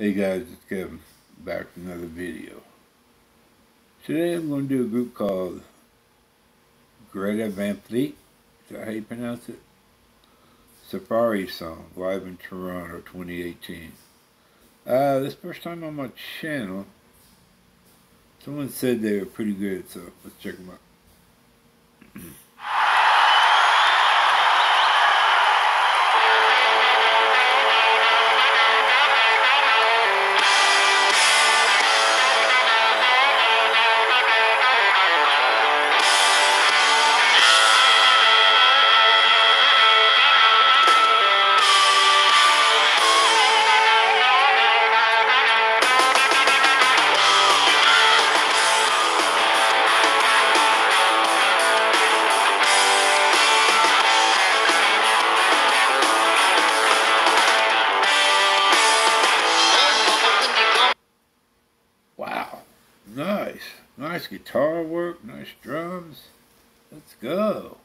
Hey guys, it's Kevin, back with another video. Today I'm going to do a group called Greta Van Fleet. Is that how you pronounce it? Safari Song, live in Toronto 2018. Uh, this first time on my channel. Someone said they were pretty good, so let's check them out. nice. Guitar work, nice drums. Let's go.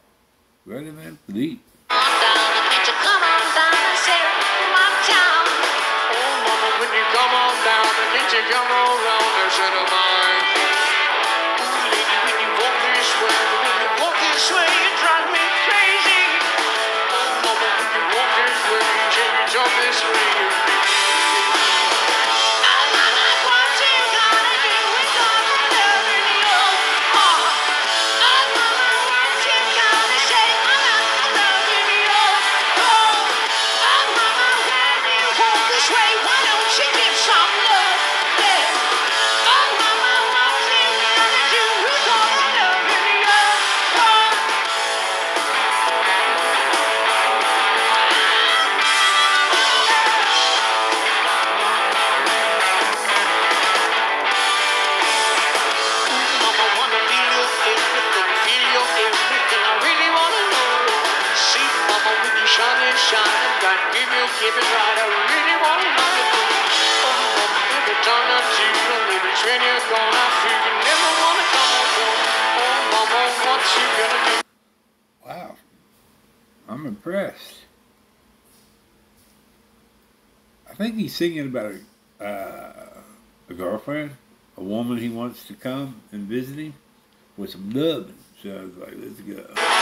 Greta Van Fleet. On down it it, it right. I really wanna know you. Oh, mama, every time I see you, living when you're gone, I feel you never wanna come on home. Oh, mama, what you gonna do? Wow. I'm impressed. I think he's singing about a, uh, a girlfriend, a woman he wants to come and visit him with some loving. So I was like, let's go.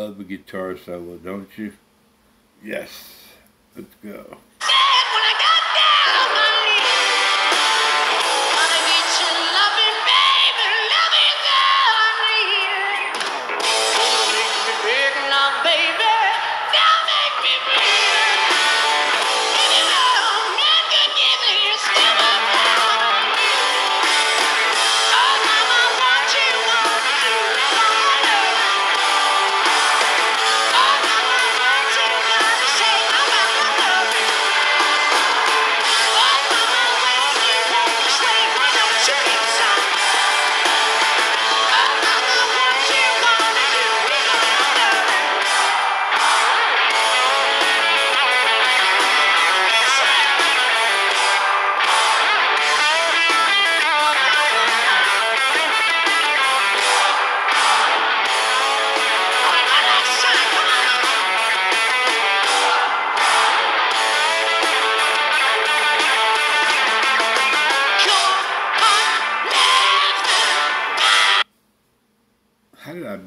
Love a guitar solo, don't you? Yes. Let's go.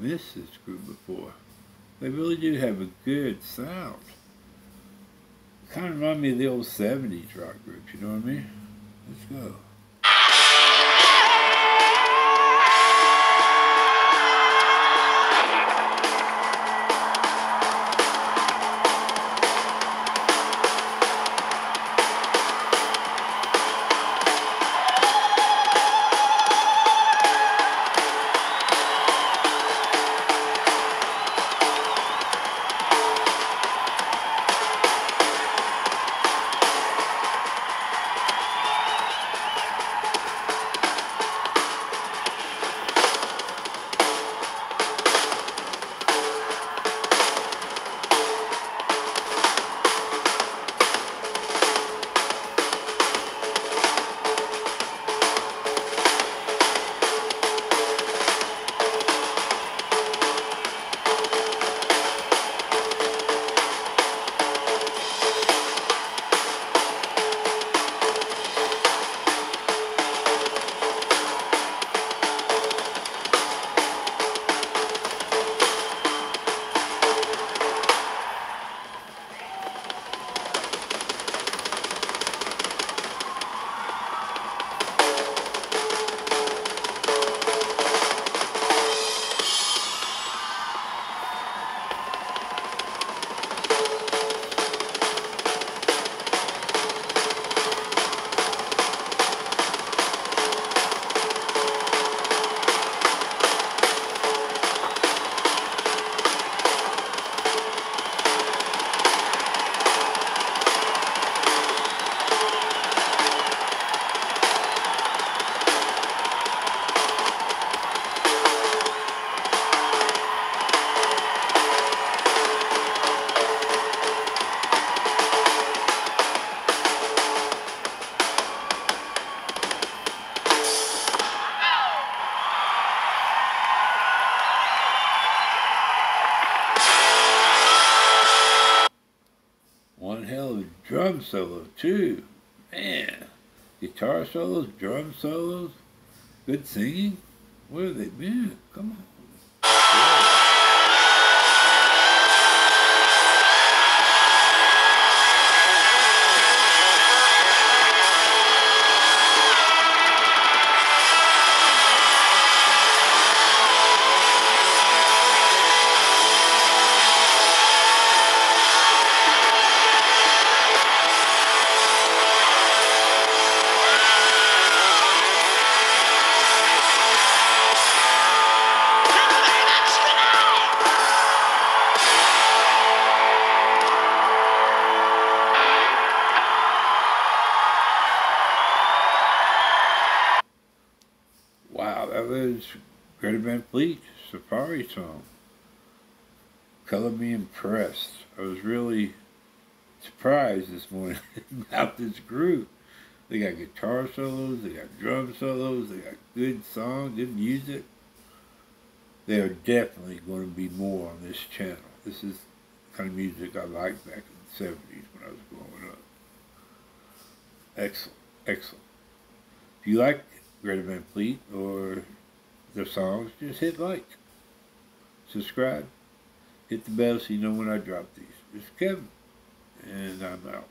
How did I miss this group before? They really do have a good sound. Kind of remind me of the old 70s rock groups, you know what I mean? Let's go. Drum solo too. Man, guitar solos, drum solos, good singing. Where have they been? Come on. Greta Van Fleet, Safari song. Color Me Impressed. I was really surprised this morning about this group. They got guitar solos, they got drum solos, they got good song, good music. They are definitely going to be more on this channel. This is kind of music I liked back in the 70s when I was growing up. Excellent, excellent. If you like Greta Van Fleet or their songs, just hit like. Subscribe. Hit the bell so you know when I drop these. Is Kevin, and I'm out.